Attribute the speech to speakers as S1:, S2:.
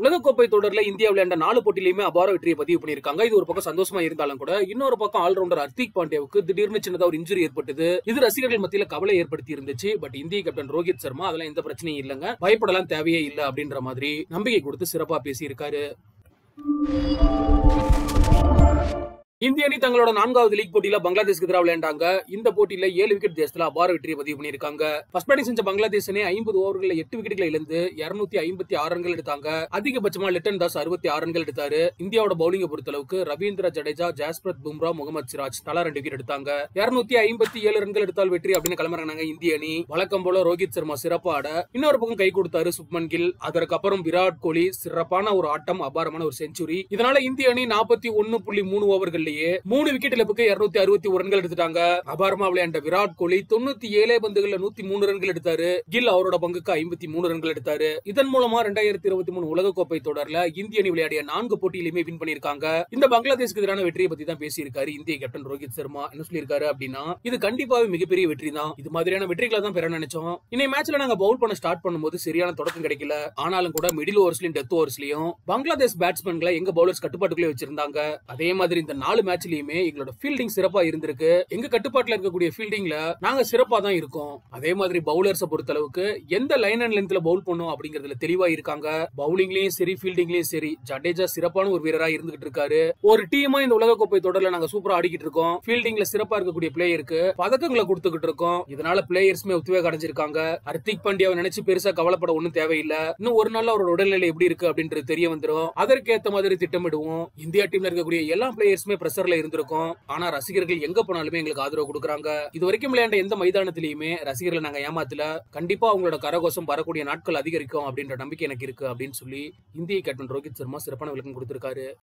S1: உலகக்கோப்பை தொடரில் இந்தியா விளையாண்ட நாலு போட்டியிலுமே அபார வெற்றியை பதிவு பண்ணியிருக்காங்க. இது ஒரு பக்கம் சந்தோஷமா இருந்தாலும் கூட இன்னொரு பக்கம் ஆல்ரவுண்டர் ஹர்திக் பாண்டியாவுக்கு திடீர்னு சின்னதாக ஒரு இன்ஜுரி ஏற்பட்டது. இது ரசிகர்கள் மத்தியில் கவலை ஏற்படுத்தி இருந்துச்சு பட் இந்திய கேப்டன் ரோஹித் சர்மா அதெல்லாம் எந்த பிரச்சனையும் இல்லைங்க. பயப்படலாம் தேவையே இல்லை அப்படின்ற மாதிரி நம்பிக்கை கொடுத்து சிறப்பாக பேசியிருக்காரு. இந்திய அணி தங்களோட நான்காவது லீக் போட்டியில பங்களாதேஷ்க்கு எதிராக விளையாண்டாங்க. இந்த போட்டியில ஏழு விக்கெட் தேசத்துல அபார வெற்றியை பதிவு பண்ணியிருக்காங்க. ஃபர்ஸ்ட் பேட்டிங் செஞ்ச பங்களாதேஷ் அணி ஐம்பது ஓவர்கள் எட்டு விக்கெட்டுகளை இழந்து இருநூத்தி ஐம்பத்தி ஆறு ரன்கள் எடுத்தாங்க. அதிகபட்சமா லிட்டன் தாஸ் அறுபத்தி ஆறு ரன்கள் எடுத்தாரு. இந்தியாவோட பவுலிங்கை பொறுத்தளவுக்கு ரவீந்திர ஜடேஜா ஜாஸ்பிரத் பும்ரா முகமது சிராஜ் தலா ரெண்டு விக்கெட் எடுத்தாங்க. இருநூத்தி ஐம்பத்தி ஏழு ரன்கள் எடுத்தால் வெற்றி அப்படின்னு கிளம்புறாங்க இந்திய அணி. வழக்கம் போல ரோஹித் சர்மா சிறப்பாட இன்னொரு பக்கம் கை கொடுத்தாரு சுப்மன் கில். அதற்கப்புறம் விராட் கோலி சிறப்பான ஒரு ஆட்டம் அபாரமான ஒரு செஞ்சுரி இதனால இந்திய அணி நாற்பத்தி ஒன்னு புள்ளி மூணு ஓவர்கள்லயே மூணு விக்கெட் இழப்புக்கு இருநூத்தி அறுபத்தி ஒரு ரன்கள் எடுத்துட்டாங்க. அபாரமா விளையாண்ட விராட் கோலி தொண்ணூத்தி ஏழே பந்துகள்ல நூத்தி மூணு ரன்கள் எடுத்தாரு. கில் அவரோட பங்குக்கு ஐம்பத்தி மூணு ரன்கள் எடுத்தாரு. இதன் மூலமா ரெண்டாயிரத்தி இருபத்தி மூணு உலகக்கோப்பை தொடர்ல இந்திய அணி விளையாடிய நான்கு போட்டியிலுமே வின் பண்ணிருக்காங்க இந்த பங்களாதேஷ்க்கு எதிரான வெற்றியை பத்தி தான் பேசியிருக்காரு இந்திய கேப்டன் ரோஹித் சர்மா. என்ன சொல்லியிருக்காரு அப்படின்னா இது கண்டிப்பாவே மிகப்பெரிய வெற்றி தான். இது மாதிரியான வெற்றிகளை தான் பெற நினைச்சோம். இன்னைய மேட்ச்ல நாங்க பவுல் பண்ண ஸ்டார்ட் பண்ணும்போது சரியான தொடக்கம் கிடைக்கல. ஆனாலும் கூட மிடில் ஓவர்ஸ்லயும் டெத் ஓவர்ஸ்லயும் பங்களாதேஷ் பேட்ஸ்மேன்களை எங்க பவுலர்ஸ் கட்டுப்பாட்டுக்குள்ளே வச்சிருந்தாங்க. அதே மாதிரி இந்த நாலு மேட்ச்லயுமே எங்களோட ஃபீல்டிங் சிறப்பா இருந்திருக்கு. எங்க கட்டுப்பாட்டுல இருக்கக்கூடிய ஃபீல்டிங்ல நாங்க சிறப்பா தான் இருக்கோம். அதே மாதிரி பவுலர்ஸை பொறுத்த அளவுக்கு எந்த லைன் அண்ட் லென்த்ல பவுல் பண்ணும் அப்படிங்கறதுல தெளிவா இருக்காங்க. பவுலிங்லயும் சரி ஃபீல்டிங்லயும் சரி ஜடேஜா சிறப்பான ஒரு வீரரா இருந்துகிட்டு இருக்காரு. ஒரு டீமா இந்த உலக கோப்பை தொடர்ல நாங்க சூப்பரா ஆடிக்கிட்டு இருக்கோம். ஃபீல்டிங்ல சிறப்பா இருக்கக்கூடிய பிளேயருக்கு பதக்கங்களை கொடுத்துக்கிட்டு இருக்கோம். இதனால பிளேயர்ஸ்மே உத்வேகம் அடைஞ்சிருக்காங்க. ஹர்திக் பாண்டியாவை நினைச்சு பெருசா கவலைப்பட ஒண்ணும் தேவையில்லை. இன்னும் ஒரு நாள் அவரோட உடல்நிலை எப்படி இருக்கு அப்படின்றது தெரிய வந்துடும் அதற்கேத்த மாதிரி திட்டமிடுவோம். இந்தியா டீம்ல இருக்கக்கூடிய எல்லா பிளேயர்ஸுமே பிரஷர்ல இருந்திருக்கும். ஆனா ரசிகர்கள் எங்க போனாலுமே எங்களுக்கு ஆதரவு கொடுக்குறாங்க. இது வரைக்கும் விளையாண்ட எந்த மைதானத்திலயுமே ரசிகர்களை நாங்க ஏமாத்தல. கண்டிப்பா அவங்களோட கரகோஷம் வரக்கூடிய நாட்கள் அதிகரிக்கும் அப்படின்ற நம்பிக்கை எனக்கு இருக்கு அப்படின்னு சொல்லி இந்திய கேப்டன் ரோஹித் சர்மா சிறப்பான விளக்கம் கொடுத்திருக்காரு.